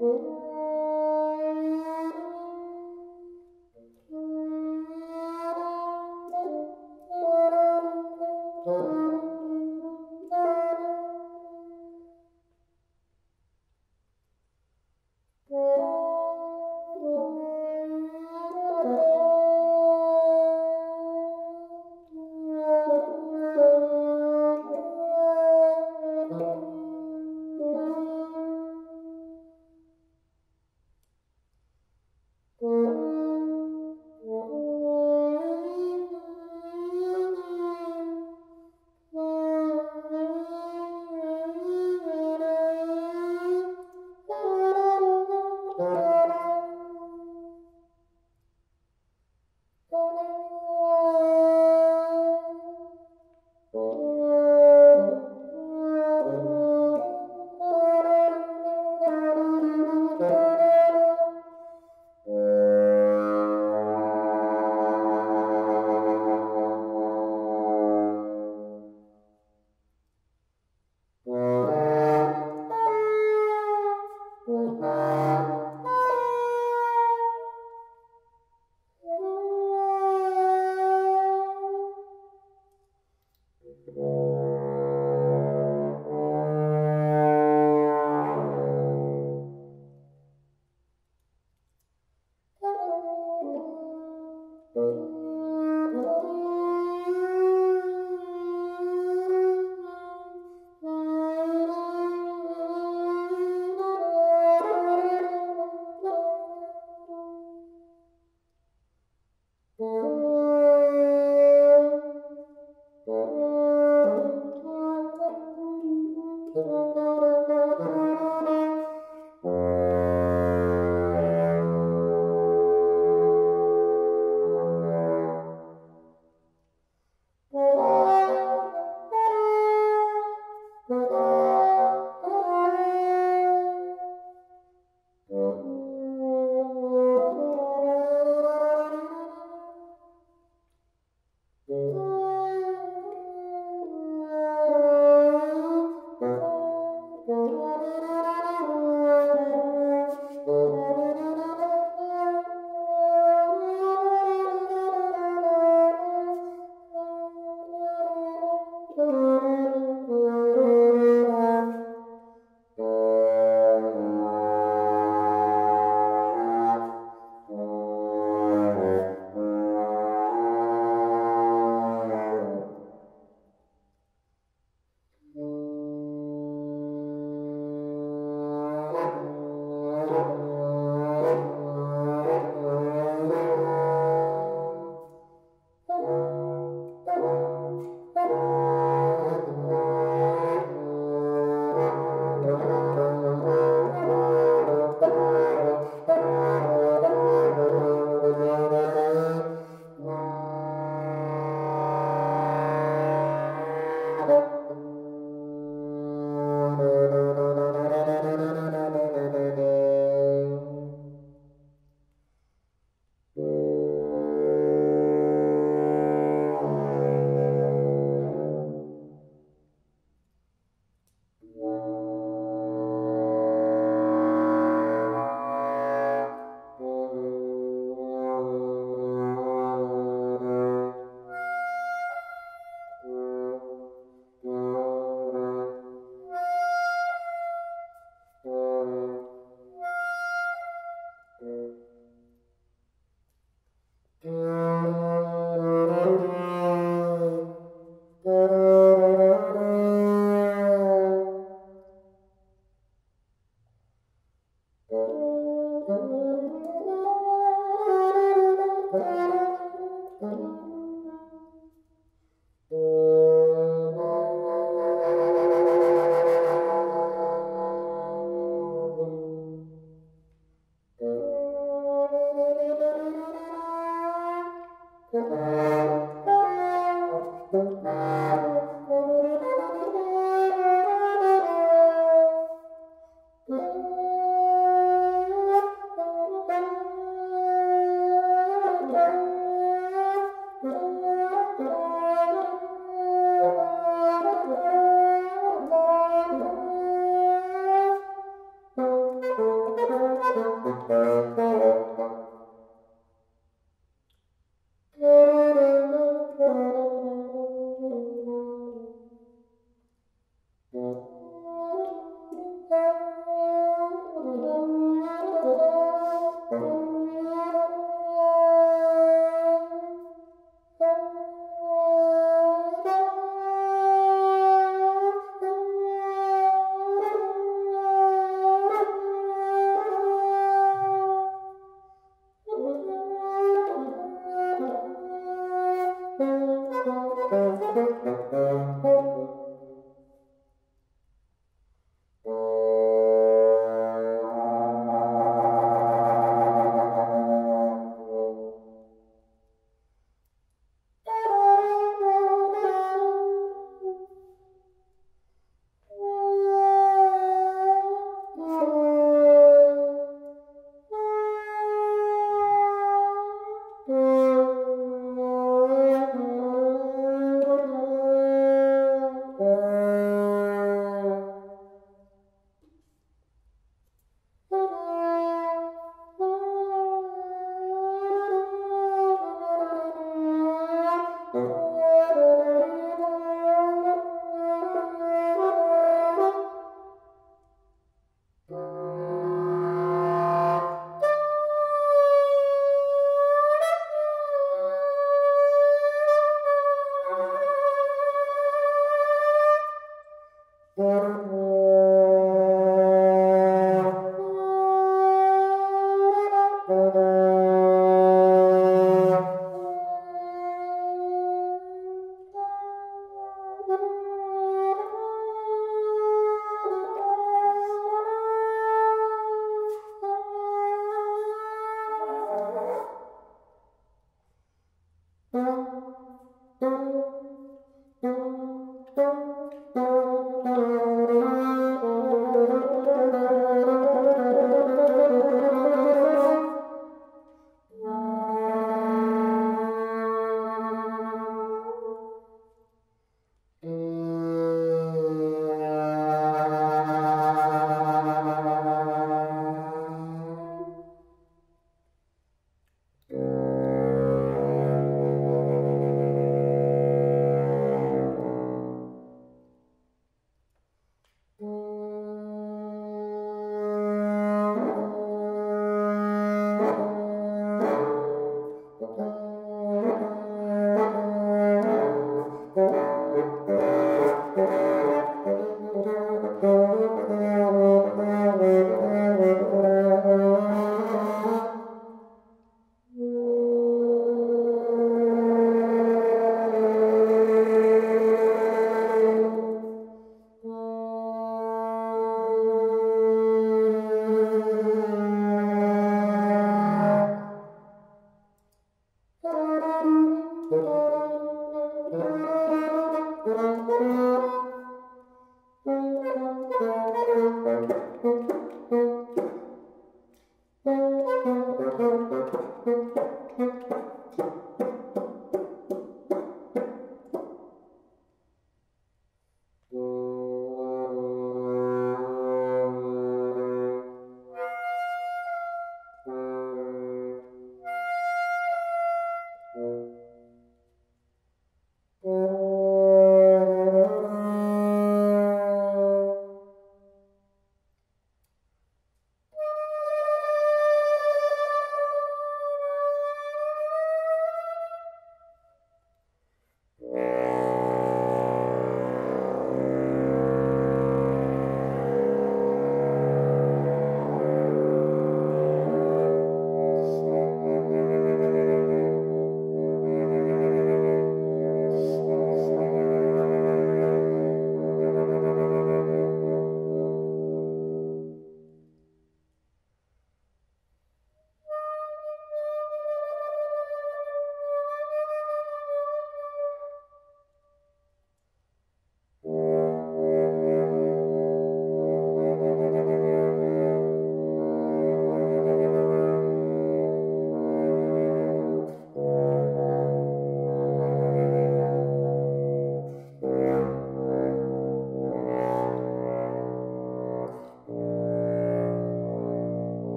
嗯